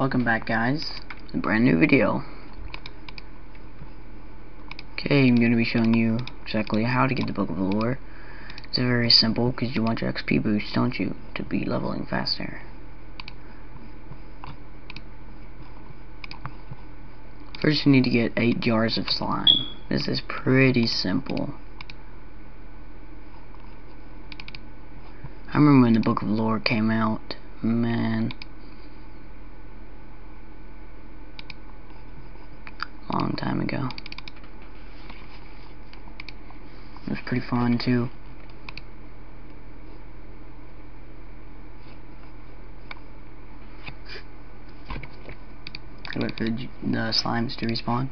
Welcome back guys, a brand new video. Okay, I'm going to be showing you exactly how to get the Book of Lore. It's very simple because you want your XP boost, don't you, to be leveling faster. First you need to get 8 jars of slime. This is pretty simple. I remember when the Book of Lore came out, man. It was pretty fun too. Wait for the, the slimes to respawn.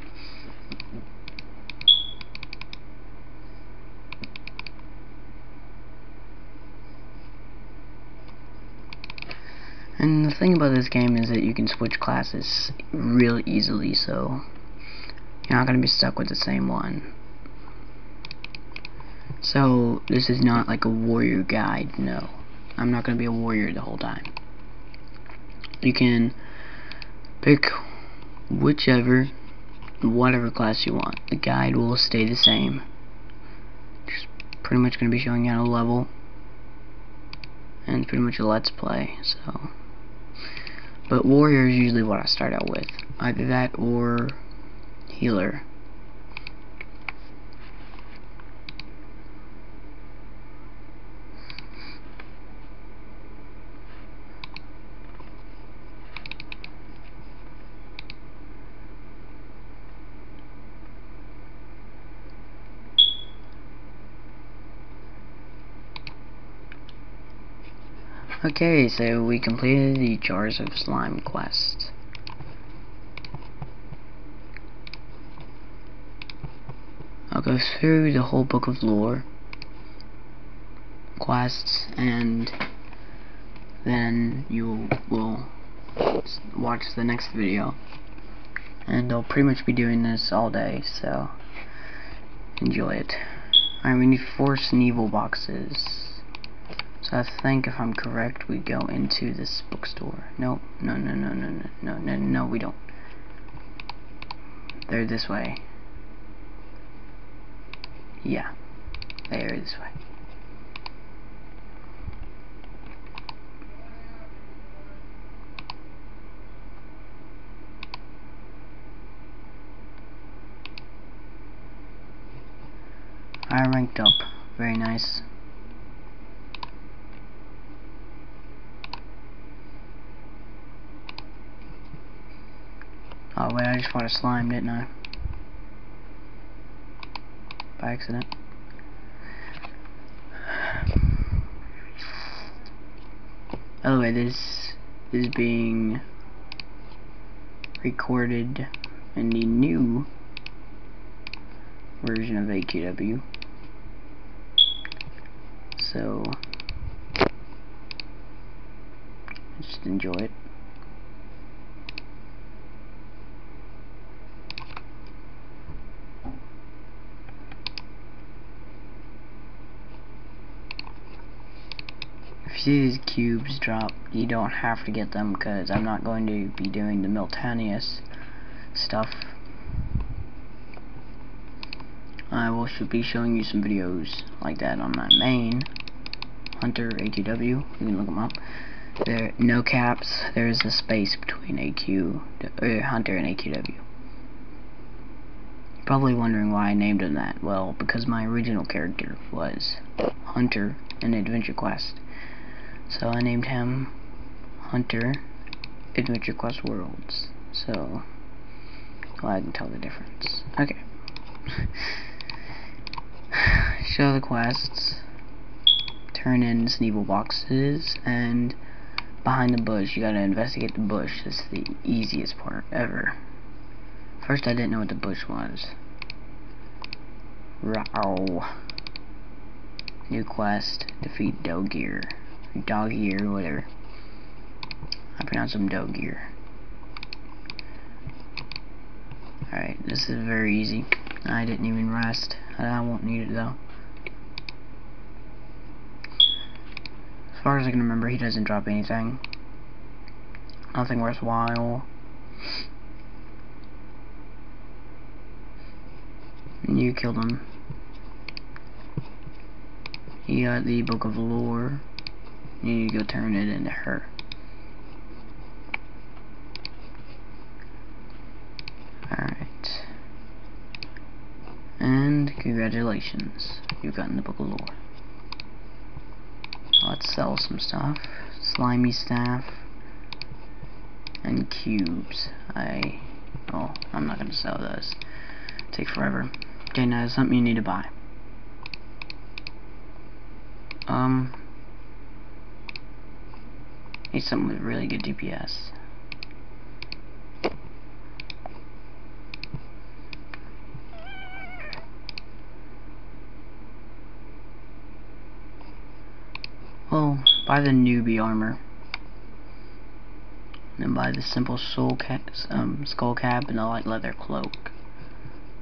And the thing about this game is that you can switch classes real easily, so you're not going to be stuck with the same one. So, this is not like a warrior guide, no. I'm not going to be a warrior the whole time. You can pick whichever, whatever class you want. The guide will stay the same. Just pretty much going to be showing you how to level. And pretty much a let's play, so... But warrior is usually what I start out with. Either that or healer. Okay, so we completed the Jars of Slime quest. I'll go through the whole book of lore quests and then you will watch the next video. And I'll pretty much be doing this all day so enjoy it. Alright we need four Sneevil boxes so I think if I'm correct, we go into this bookstore. No, no, no, no, no, no, no, no, no, we don't. They're this way. Yeah, they are this way. I ranked up. Very nice. Oh wait, I just fought a slime, didn't I? By accident. Oh, By the way, this is being recorded in the new version of AQW. So, just enjoy it. These cubes drop, you don't have to get them because I'm not going to be doing the Miltonius stuff. I will should be showing you some videos like that on my main Hunter AQW. You can look them up. There no caps. There is a space between AQ uh, Hunter and AQW. Probably wondering why I named him that. Well, because my original character was Hunter in Adventure Quest. So I named him Hunter Adventure Quest Worlds. So well, I can tell the difference. Okay. Show the quests. Turn in Sneevil boxes and behind the bush you gotta investigate the bush. It's the easiest part ever. First I didn't know what the bush was. Row. New quest. Defeat Doggear dog ear, whatever. I pronounce them dog ear. Alright, this is very easy. I didn't even rest. I won't need it though. As far as I can remember, he doesn't drop anything. nothing worthwhile. You killed him. He got the Book of Lore. You need to go turn it into her. Alright. And congratulations. You've gotten the Book of Lore. Let's sell some stuff. Slimy staff. And cubes. I... Oh, I'm not going to sell those. Take forever. Okay, now something you need to buy. Um... Need something with really good DPS. Well, buy the newbie armor. And buy the simple cap, um, skull cap and the light leather cloak.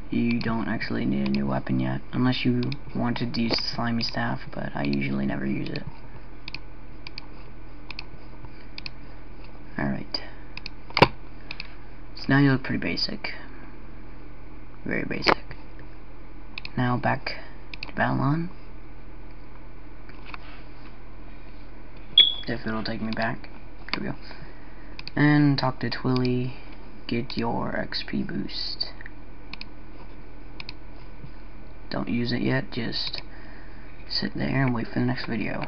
You don't actually need a new weapon yet, unless you wanted to use the slimy staff, but I usually never use it. Alright. So now you look pretty basic. Very basic. Now back to Battleon. if it'll take me back. Here we go. And talk to Twilly, get your XP boost. Don't use it yet, just sit there and wait for the next video.